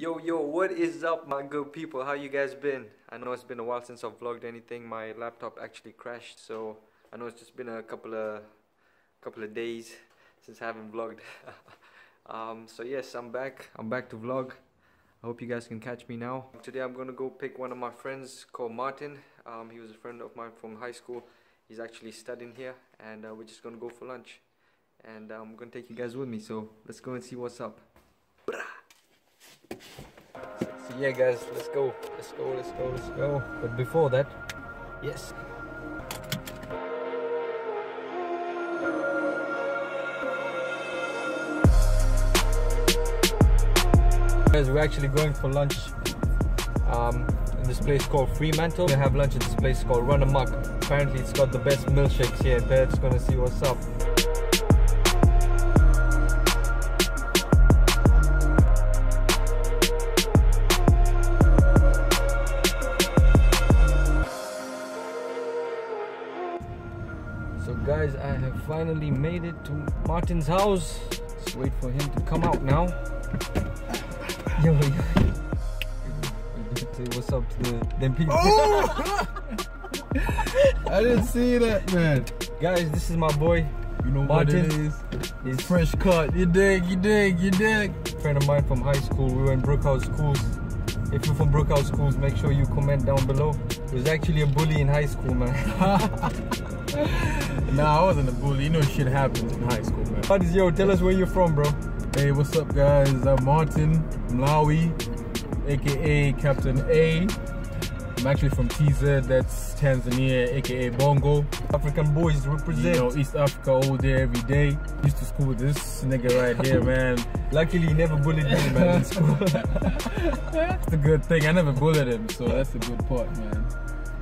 Yo, yo, what is up, my good people? How you guys been? I know it's been a while since I've vlogged anything. My laptop actually crashed, so I know it's just been a couple of couple of days since I haven't vlogged. um, so yes, I'm back. I'm back to vlog. I hope you guys can catch me now. Today I'm gonna go pick one of my friends called Martin. Um, he was a friend of mine from high school. He's actually studying here, and uh, we're just gonna go for lunch. And uh, I'm gonna take you guys with me. So let's go and see what's up. So yeah guys, let's go. Let's go, let's go, let's go. But before that, yes. Guys, we're actually going for lunch um, in this place called Fremantle. We have lunch at this place called Run Amok. Apparently it's got the best milkshakes here. Dad's gonna see what's up. So guys, I have finally made it to Martin's house. Let's wait for him to come out now. Yo, yo. Say what's up to the them people. Oh! I didn't see that, man. Guys, this is my boy. You know Martin. what it is? He's It's fresh cut. You dig, you dig, you dig. friend of mine from high school. We were in Brookhouse schools. If you're from Brookhouse schools, make sure you comment down below. He was actually a bully in high school, man. Nah, I wasn't a bully. You know shit happens in high school, man. What is yo? Tell us where you're from, bro. Hey, what's up, guys? I'm Martin Mlawi, aka Captain A. I'm actually from TZ, that's Tanzania, aka Bongo. African boys represent. You know, East Africa all day, every day. Used to school with this nigga right here, man. Luckily, he never bullied me, man, in school. That's a good thing. I never bullied him, so that's a good part, man.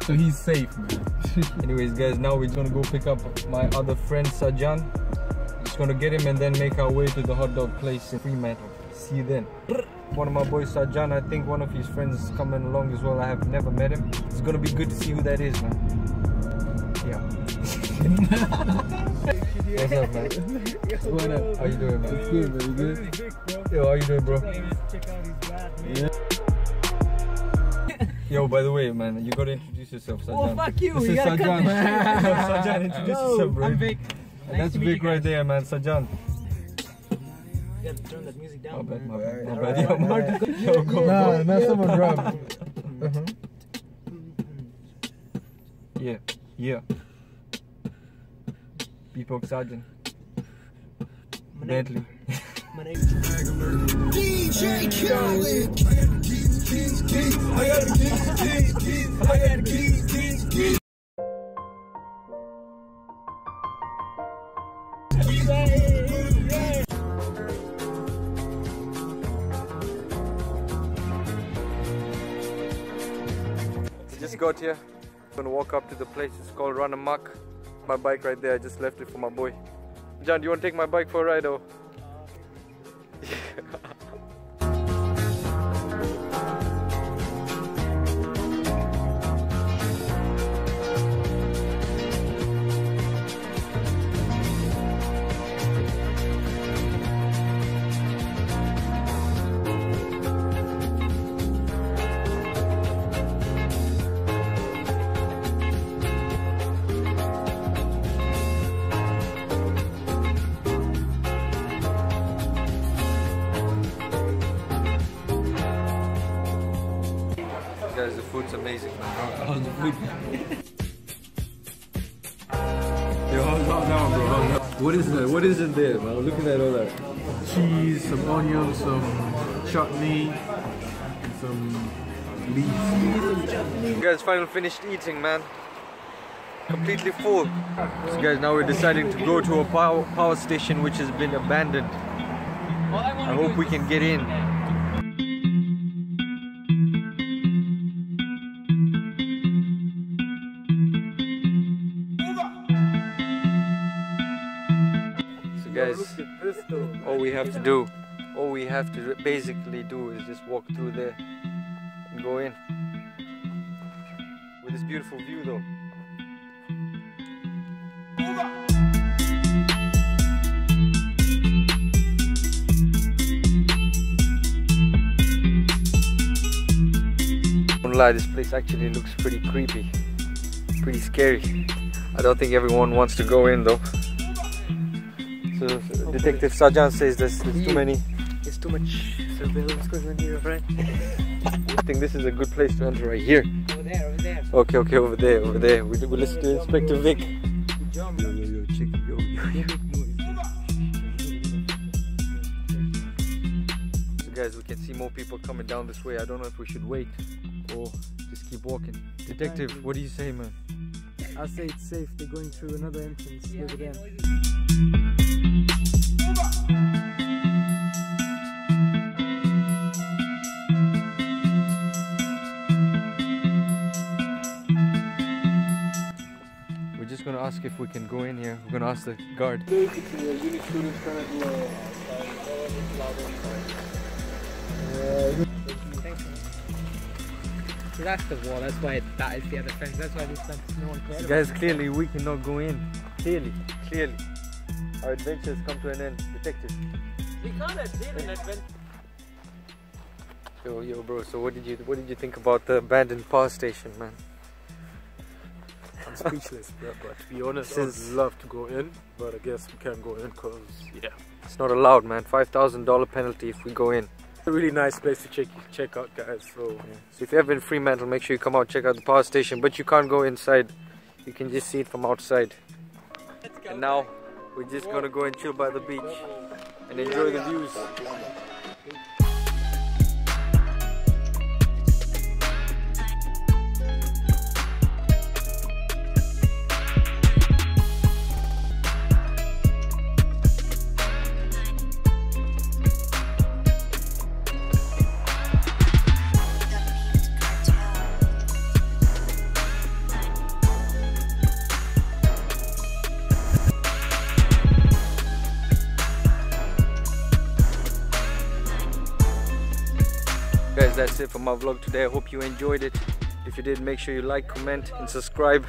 So he's safe, man. Anyways, guys, now we're gonna go pick up my other friend Sajan. Just gonna get him and then make our way to the hot dog place in Fremantle. See you then. One of my boys, Sajan, I think one of his friends is coming along as well. I have never met him. It's gonna be good to see who that is, man. Yeah. What's up, man? What up? How you doing, man? It's good, man. You good? Yo, how you doing, bro? Yeah. Yo, by the way, man, you gotta introduce yourself, Sajan. Oh, fuck you. This You is gotta cut Sajan. this Sajan, introduce Hello, yourself, bro. I'm Vic. Nice That's to meet you Vic right guys. there, man. Sajan. You gotta turn that music down. My bad, my man. bad, my Alright, bad. Yo, alright, Martin, yo, go, Nah, go. nah, someone drop. Uh-huh. Yeah, yeah. Beatbox Sergeant. My name- Bentley. my name- DJ Khaled. Just got here. I'm Gonna walk up to the place. It's called Run Amok. My bike right there. I just left it for my boy. John, do you want to take my bike for a ride or? The food's amazing. How's oh, the food? Yo, that bro? That? What is that? What is in there, man? Looking at all that. Cheese, some onions, some chutney, and some leeks. You guys finally finished eating, man. Completely full. So guys, now we're deciding to go to a power, power station which has been abandoned. I hope we can get in. All we have to do, all we have to basically do is just walk through there and go in. With this beautiful view though. lie, this place actually looks pretty creepy, pretty scary. I don't think everyone wants to go in though. So, Detective Sajan says there's, there's too many. There's too much surveillance going on here, right? I think this is a good place to enter right here. Over there, over there. Okay, okay, over there, over there. We, we listen to Inspector Vic. Yo, yo, yo, chick, yo, yo, yo. So guys, we can see more people coming down this way. I don't know if we should wait or just keep walking. Detective, what do you say, man? I say it's safe. They're going through another entrance. Look at them. Ask if we can go in here. We're gonna ask the guard. So that's the wall. That's why that is the other fence. That's why this fence is no one about. Guys, clearly we cannot go in. Clearly, clearly. Our adventure has come to an end. Detective. We can't have an adventure. Yo, yo, bro. So what did you what did you think about the abandoned power station, man? I'm speechless, bro. But to be honest, Since- I'd love to go in, but I guess we can't go in because yeah, It's not allowed, man. Five thousand dollar penalty if we go in. it's a really nice place to check check out, guys. So So if you're ever in Fremantle, make sure you come out check out the power station. But you can't go inside. You can just see it from outside. And now we're just gonna go and chill by the beach and enjoy the views. That's it for my vlog today. I hope you enjoyed it. If you did, make sure you like, comment, and subscribe.